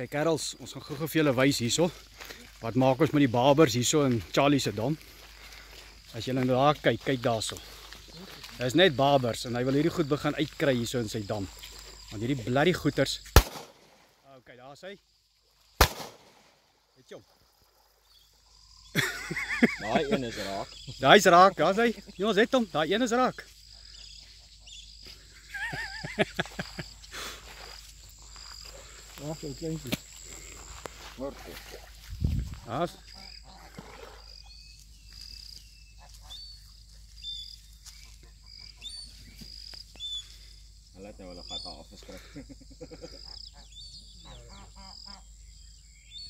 Kyk kerels, ons gaan gou-gou vir julle wys hierso. Wat maak ons met die barbers hierso in Charlie se dam? As julle nou daar kyk, kyk daarso. Dis net barbers en hy wil hierdie goed begin uitkry hierso in sy dam. Want hierdie bloody goeters. Okay, daar's hy. Het jy hom? Daai een is raak. Daai's raak, daar's hy. Jongens, het hom. Daai een is raak. Ja, zo'n kleintje. Morgen. Haas. Laat nou wel een gat afgeschrikt.